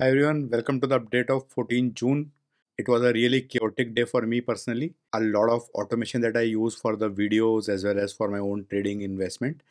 Hi everyone, welcome to the update of 14 June. It was a really chaotic day for me personally. A lot of automation that I use for the videos as well as for my own trading investment.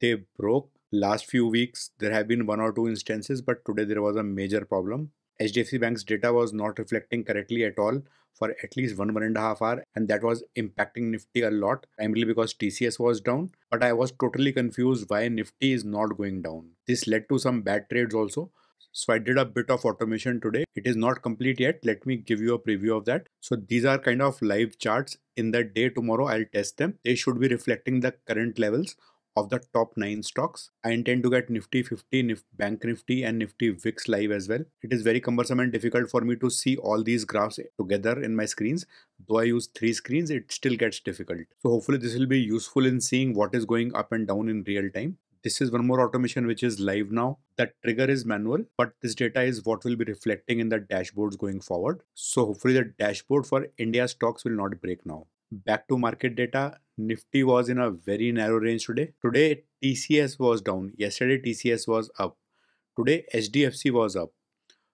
They broke. Last few weeks there have been one or two instances but today there was a major problem. HDFC Bank's data was not reflecting correctly at all for at least one one and a half hour and that was impacting Nifty a lot primarily because TCS was down but I was totally confused why Nifty is not going down. This led to some bad trades also so I did a bit of automation today. It is not complete yet. Let me give you a preview of that. So these are kind of live charts. In the day tomorrow, I'll test them. They should be reflecting the current levels of the top 9 stocks. I intend to get Nifty 50, Nifty, Bank Nifty and Nifty VIX live as well. It is very cumbersome and difficult for me to see all these graphs together in my screens. Though I use three screens, it still gets difficult. So hopefully this will be useful in seeing what is going up and down in real time. This is one more automation which is live now. That trigger is manual, but this data is what will be reflecting in the dashboards going forward. So hopefully the dashboard for India stocks will not break now. Back to market data, Nifty was in a very narrow range today. Today TCS was down. Yesterday TCS was up. Today HDFC was up.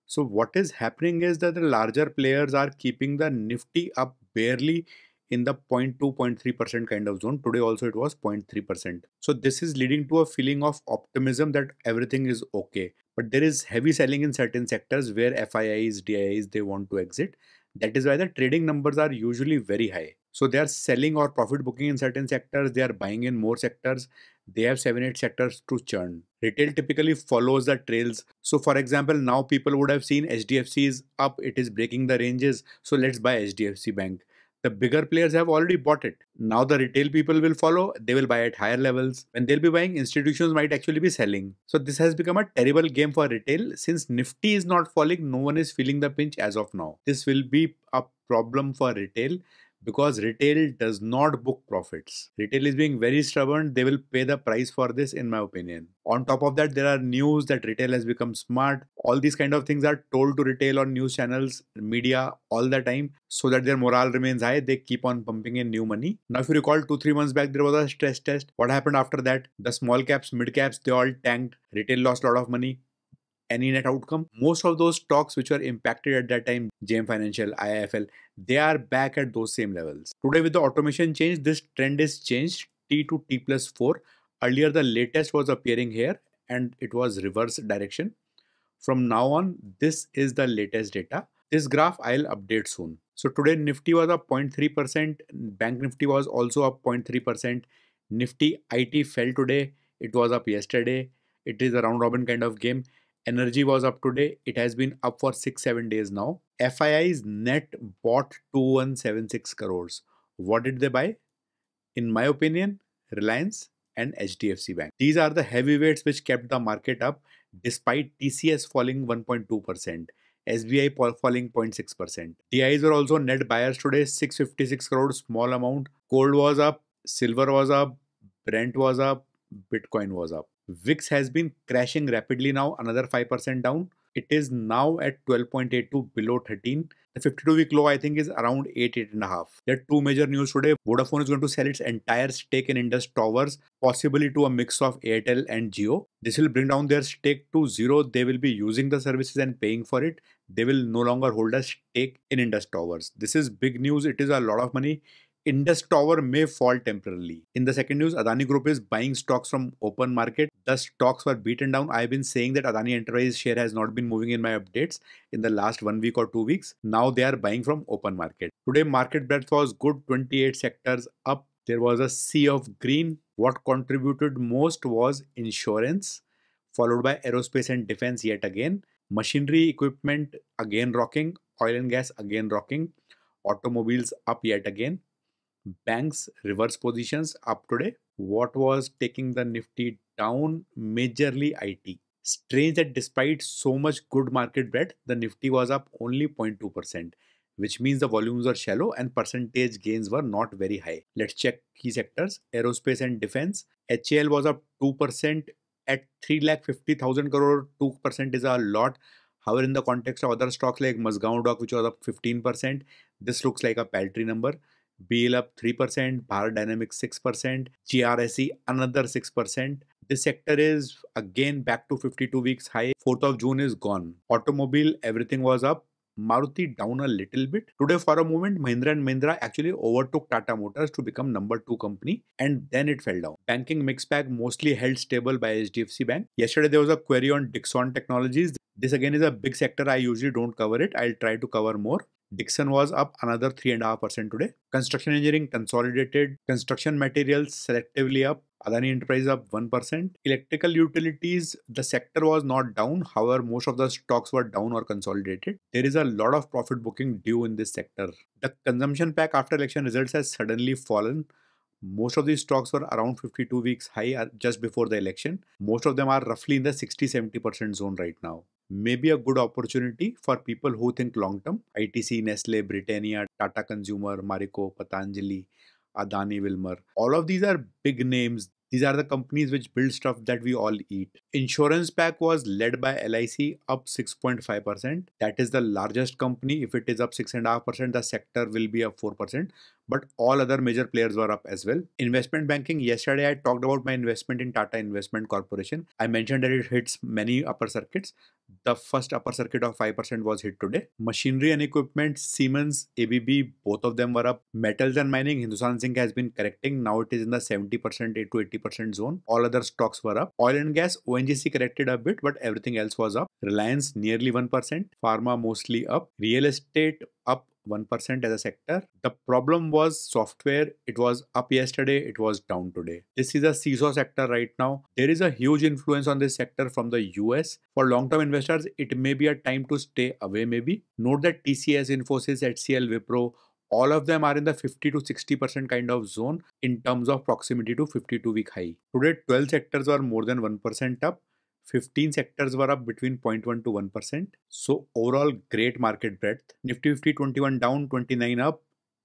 So what is happening is that the larger players are keeping the Nifty up barely in the 0.2 0.3% kind of zone. Today also it was 0.3% so this is leading to a feeling of optimism that everything is okay. But there is heavy selling in certain sectors where FIIs DIIs they want to exit. That is why the trading numbers are usually very high. So they are selling or profit booking in certain sectors. They are buying in more sectors. They have 7 8 sectors to churn. Retail typically follows the trails. So for example now people would have seen hdfc is up. It is breaking the ranges. So let's buy hdfc bank the bigger players have already bought it. Now the retail people will follow, they will buy at higher levels. When they'll be buying, institutions might actually be selling. So this has become a terrible game for retail. Since Nifty is not falling, no one is feeling the pinch as of now. This will be a problem for retail because retail does not book profits. Retail is being very stubborn. They will pay the price for this, in my opinion. On top of that, there are news that retail has become smart. All these kind of things are told to retail on news channels, media all the time so that their morale remains high. They keep on pumping in new money. Now, if you recall, two, three months back, there was a stress test. What happened after that? The small caps, mid caps, they all tanked. Retail lost a lot of money any net outcome. Most of those stocks which were impacted at that time, JM Financial, IIFL, they are back at those same levels. Today with the automation change, this trend is changed T to T plus 4. Earlier the latest was appearing here and it was reverse direction. From now on, this is the latest data. This graph I'll update soon. So today Nifty was up 0.3%, Bank Nifty was also up 0.3%. Nifty IT fell today, it was up yesterday. It is a round robin kind of game energy was up today it has been up for 6 7 days now FII's net bought 2176 crores what did they buy in my opinion reliance and hdfc bank these are the heavyweights which kept the market up despite tcs falling 1.2% SBI falling 0.6%. DIs were also net buyers today, 656 crores, small amount. Gold was up, silver was up, Brent was up, Bitcoin was up. VIX has been crashing rapidly now, another 5% down. It is now at 12.82 below 13. The 52 week low, I think, is around 8, 8.5. There are two major news today. Vodafone is going to sell its entire stake in Indus Towers, possibly to a mix of Airtel and Jio. This will bring down their stake to zero. They will be using the services and paying for it. They will no longer hold a stake in Indus Towers. This is big news. It is a lot of money. Indus Tower may fall temporarily. In the second news, Adani Group is buying stocks from open market. The stocks were beaten down. I've been saying that Adani Enterprise share has not been moving in my updates in the last one week or two weeks. Now they are buying from open market. Today market breadth was good, 28 sectors up. There was a sea of green. What contributed most was insurance, followed by aerospace and defense yet again. Machinery equipment again rocking, oil and gas again rocking, automobiles up yet again banks reverse positions up today. What was taking the Nifty down? Majorly IT. Strange that despite so much good market breadth, the Nifty was up only 0.2%, which means the volumes were shallow and percentage gains were not very high. Let's check key sectors. Aerospace and defense. HAL was up 2% at 3,50,000 crore. 2% is a lot. However, in the context of other stocks like Mazagon Dock, which was up 15%, this looks like a paltry number. BEL up 3%, Bharat Dynamics 6%, GRSE another 6%. This sector is again back to 52 weeks high. 4th of June is gone. Automobile, everything was up. Maruti down a little bit. Today, for a moment, Mahindra and Mahindra actually overtook Tata Motors to become number two company and then it fell down. Banking mix pack mostly held stable by HDFC Bank. Yesterday, there was a query on Dixon Technologies. This again is a big sector. I usually don't cover it. I'll try to cover more. Dixon was up another 3.5% today. Construction engineering consolidated. Construction materials selectively up. Adani Enterprise up 1%. Electrical utilities, the sector was not down. However, most of the stocks were down or consolidated. There is a lot of profit booking due in this sector. The consumption pack after election results has suddenly fallen. Most of these stocks were around 52 weeks high uh, just before the election. Most of them are roughly in the 60 70% zone right now. Maybe a good opportunity for people who think long term. ITC, Nestle, Britannia, Tata Consumer, Marico, Patanjali, Adani Wilmar. All of these are big names. These are the companies which build stuff that we all eat. Insurance pack was led by LIC up 6.5%. That is the largest company. If it is up 6.5%, the sector will be up 4% but all other major players were up as well. Investment banking, yesterday I talked about my investment in Tata Investment Corporation. I mentioned that it hits many upper circuits. The first upper circuit of 5% was hit today. Machinery and equipment, Siemens, ABB, both of them were up. Metals and mining, Hindustan Zinc has been correcting. Now it is in the 70% to 80% zone. All other stocks were up. Oil and gas, ONGC corrected a bit, but everything else was up. Reliance nearly 1%. Pharma mostly up. Real estate up 1% as a sector. The problem was software. It was up yesterday, it was down today. This is a seesaw sector right now. There is a huge influence on this sector from the US. For long term investors, it may be a time to stay away, maybe. Note that TCS, Infosys, HCL, Wipro, all of them are in the 50 to 60% kind of zone in terms of proximity to 52 week high. Today, 12 sectors are more than 1% up. 15 sectors were up between 0.1 to 1%. So overall great market breadth. Nifty 50 21 down, 29 up.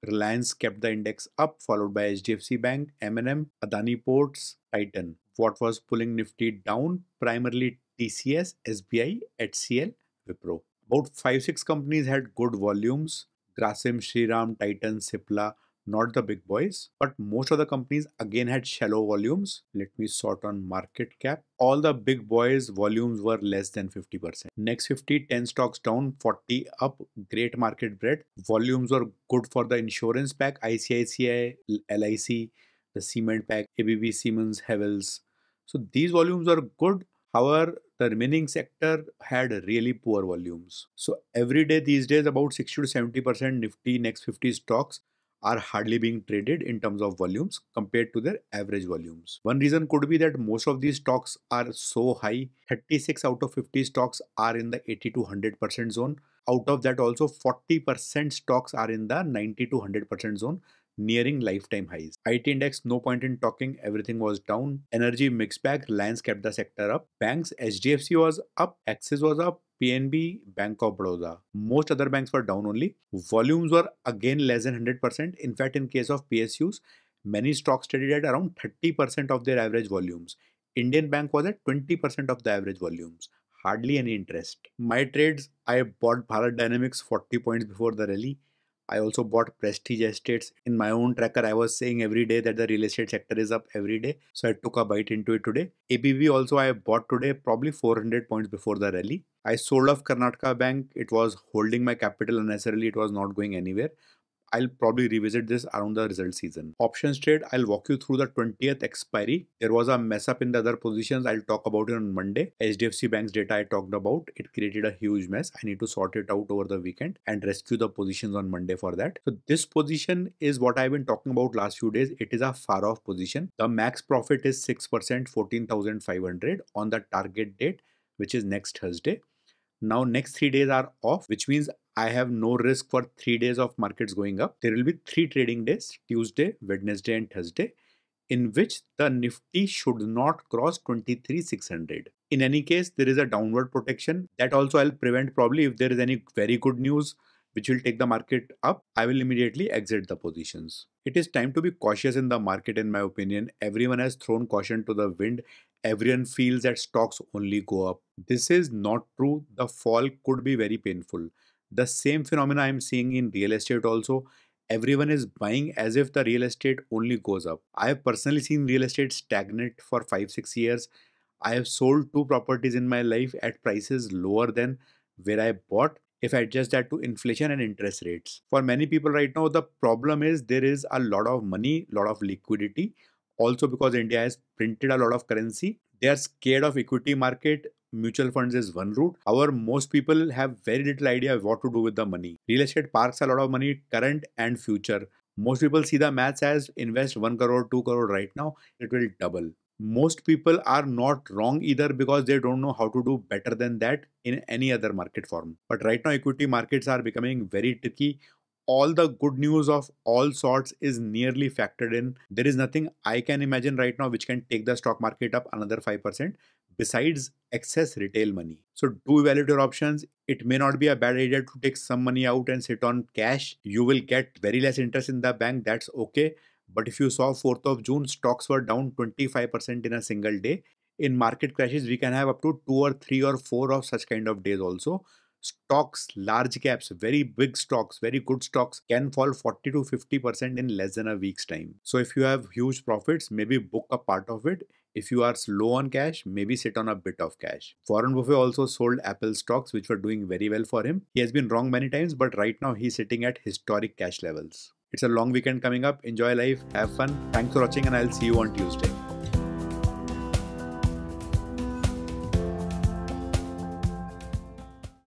Reliance kept the index up, followed by HDFC Bank, M&M, Adani Ports, Titan. What was pulling Nifty down? Primarily TCS, SBI, HCL, Wipro. About 5-6 companies had good volumes. Grasim, Shriram, Titan, Cipla, not the big boys, but most of the companies again had shallow volumes. Let me sort on market cap. All the big boys volumes were less than 50%. Next 50, 10 stocks down, 40 up, great market breadth. Volumes were good for the insurance pack, ICICI, LIC, the cement pack, ABB, Siemens, Havells. So these volumes are good. However, the remaining sector had really poor volumes. So every day these days about 60 to 70% Nifty next 50 stocks are hardly being traded in terms of volumes compared to their average volumes. One reason could be that most of these stocks are so high. 36 out of 50 stocks are in the 80 to 100% zone. Out of that also 40% stocks are in the 90 to 100% zone nearing lifetime highs. IT index, no point in talking, everything was down. Energy mixed bag, Reliance kept the sector up. Banks, HDFC was up, Axis was up, PNB, Bank of Baroda. Most other banks were down only. Volumes were again less than 100%. In fact, in case of PSUs, many stocks traded at around 30% of their average volumes. Indian Bank was at 20% of the average volumes. Hardly any interest. My trades, I bought Bharat Dynamics 40 points before the rally. I also bought Prestige Estates. In my own tracker, I was saying every day that the real estate sector is up every day. So I took a bite into it today. ABB also I bought today, probably 400 points before the rally. I sold off Karnataka Bank. It was holding my capital unnecessarily. It was not going anywhere. I'll probably revisit this around the result season. Options trade, I'll walk you through the 20th expiry. There was a mess up in the other positions. I'll talk about it on Monday. HDFC Bank's data I talked about, it created a huge mess. I need to sort it out over the weekend and rescue the positions on Monday for that. So this position is what I've been talking about last few days. It is a far off position. The max profit is 6%, 14,500 on the target date, which is next Thursday. Now next three days are off, which means I have no risk for three days of markets going up. There will be three trading days, Tuesday, Wednesday and Thursday, in which the Nifty should not cross 23,600. In any case, there is a downward protection that also I'll prevent probably if there is any very good news which will take the market up, I will immediately exit the positions. It is time to be cautious in the market, in my opinion. Everyone has thrown caution to the wind. Everyone feels that stocks only go up. This is not true. The fall could be very painful. The same phenomena I'm seeing in real estate also. everyone is buying as if the real estate only goes up. I have personally seen real estate stagnate for 5 6 years. I have sold two properties in my life at prices lower than where I bought if I adjust that to inflation and interest rates. For many people right now, the problem is there is a lot of money, lot of liquidity. Also because India has printed a lot of currency, they are scared of equity market mutual funds is one route. However, most people have very little idea what to do with the money. Real estate parks a lot of money, current and future. Most people see the maths as invest 1 crore, 2 crore right now, it will double. Most people are not wrong either because they don't know how to do better than that in any other market form. But right now, equity markets are becoming very tricky all the good news of all sorts is nearly factored in. There is nothing I can imagine right now which can take the stock market up another 5% besides excess retail money. So do evaluate your options. It may not be a bad idea to take some money out and sit on cash. You will get very less interest in the bank. That's okay. But if you saw 4th of June, stocks were down 25% in a single day. In market crashes, we can have up to two or three or four of such kind of days also stocks, large caps, very big stocks, very good stocks can fall 40 to 50% in less than a week's time. So if you have huge profits, maybe book a part of it. If you are slow on cash, maybe sit on a bit of cash. Warren Buffett also sold Apple stocks, which were doing very well for him. He has been wrong many times, but right now he's sitting at historic cash levels. It's a long weekend coming up. Enjoy life, have fun. Thanks for watching, and I'll see you on Tuesday.